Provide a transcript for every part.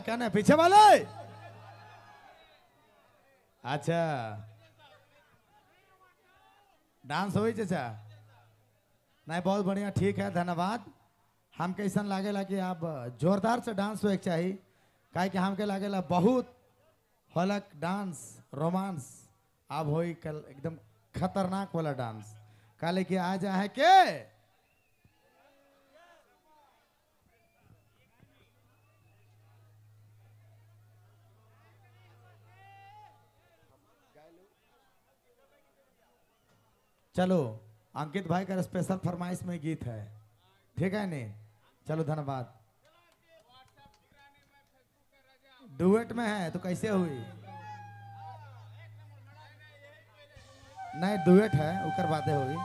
करे को वाला कहा क्या ना पीछे वाले। अच्छा। डांस हुई चाचा। नहीं, बहुत बढ़िया, ठीक है, धन्यवाद। हम कैसन लागेला कि आप जोरदार से डांस के चाहिए काहे कि हमके लागेला बहुत हलक डांस, रोमांस, अब होई कल एकदम खतरनाक वाला डांस। काले कि आ जा है के चलो, अंकित भाई का स्पेशल फरमाइश में गीत है। ठीक है नहीं? चलो, धन्यवाद। डुएट में है तो कैसे हुई? नहीं डुएट है, उकर बातें हुई।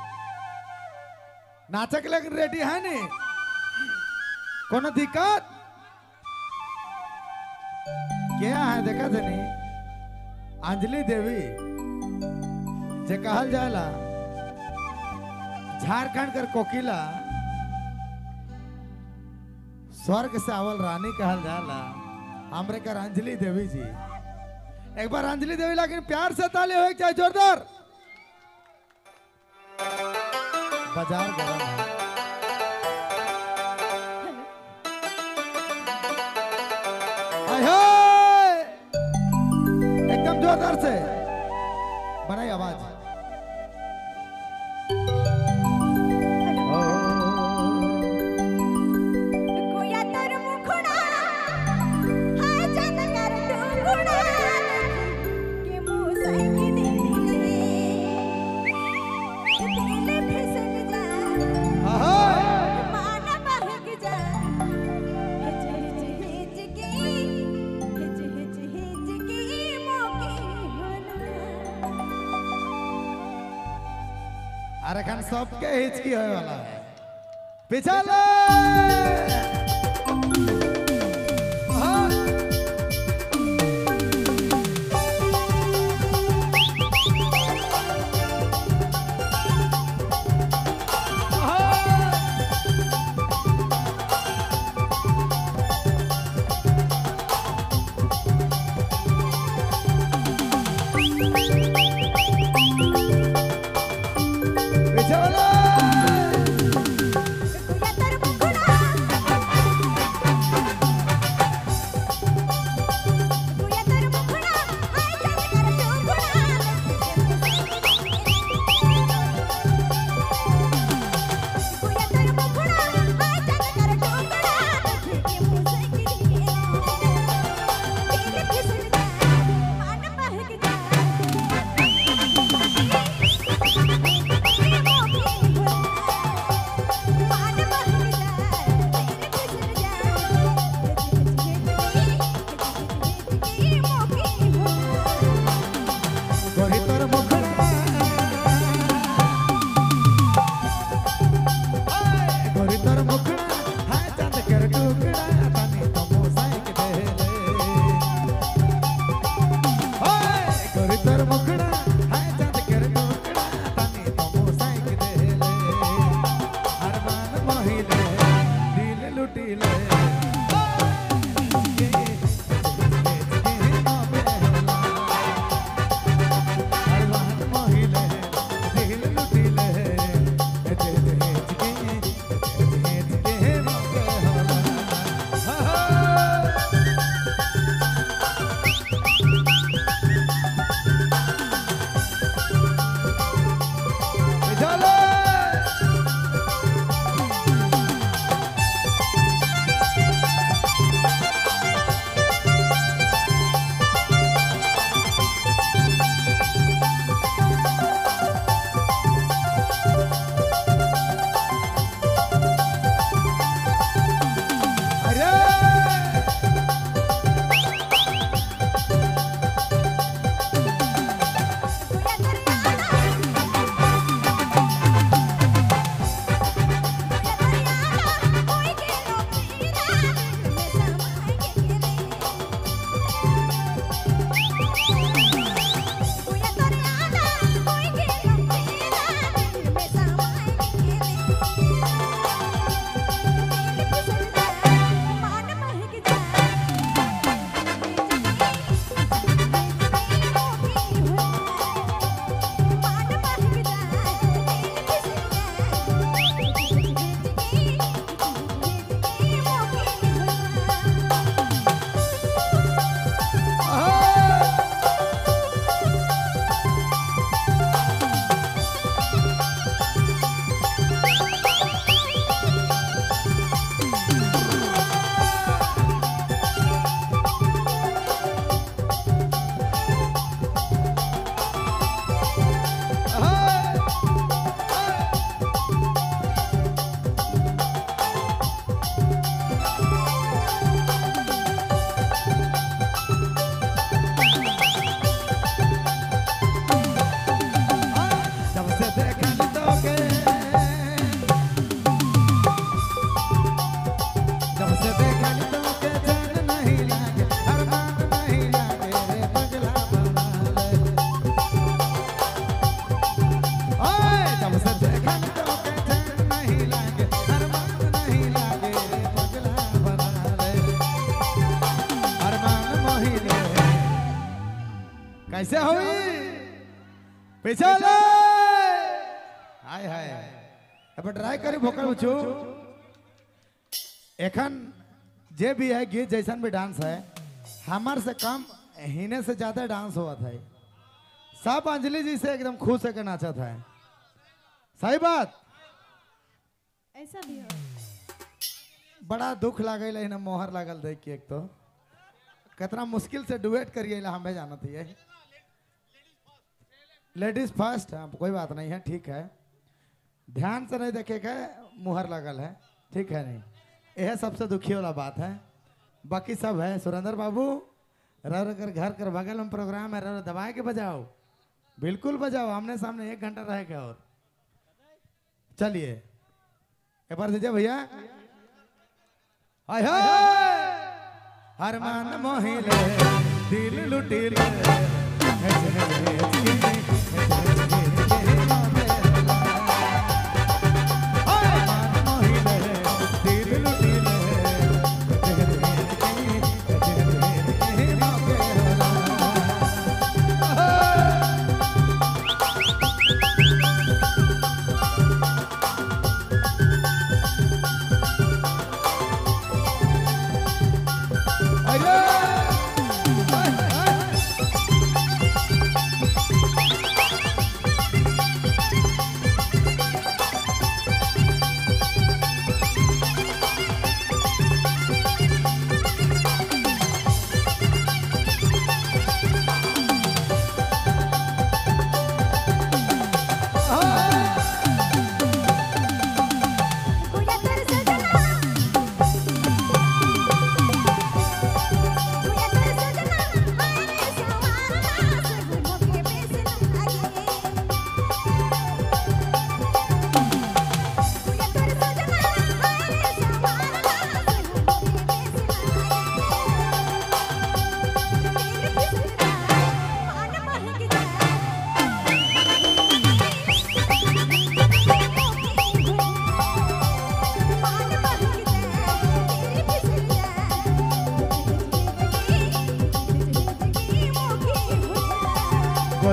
नाचक लेकिन रेडी है नी कोनो दिक्कत? क्या है, देखा थे नी अंजलि देवी, जे कहल जाला झारखंड कर कोकिला स्वर्ग से आवल रानी कहल जाला, हमरे कर अंजलि देवी जी। एक बार अंजलि देवी लेकिन प्यार से ताली हो चाहे जोरदार। बाज़ार गरम एकदम जोरदार से। बनाई आवाज़। अरे खान सबके हिचकी है वाला है कैसे हुई पीछे ले हाय हाय। अब ट्राई करी भोकल बच्चू। एखन जे भी है गीत जैसन भी डांस है हमार से कम हिने से ज़्यादा डांस हुआ था सब अंजलि जी से एकदम खुश होकर नाचा था सही बात? ऐसा भी हो। बड़ा दुख लागल है मोहर लागल देख के एक तो। कितना मुश्किल से डुएट करिए हमें जाना थी लेडीज़ फ़र्स्ट हाँ कोई बात नहीं है, ठीक है। ध्यान से नहीं देखे के मुहर लगल है, ठीक है नहीं। यह सबसे दुखी वाला बात है। बाकी सब है, सुरेंद्र बाबू, रर कर घर कर बगल में प्रोग्राम है, रर दबाए के बजाओ? बिल्कुल बजाओ, आमने सामने एक घंटा रहेगा और। चलिए, एक बार दीजिए भैया। हाय अरमान मोहिले, दिल लुटिले।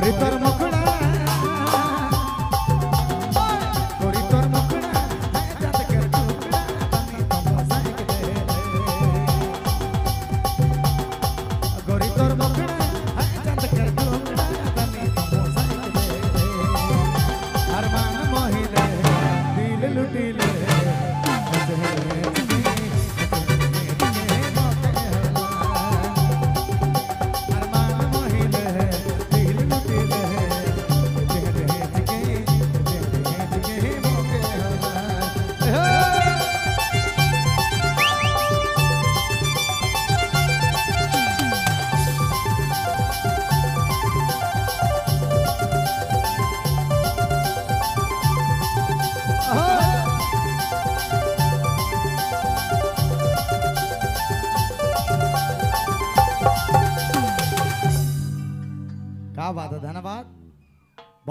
हो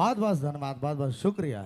बहुत बहुत धन्यवाद बहुत बहुत शुक्रिया।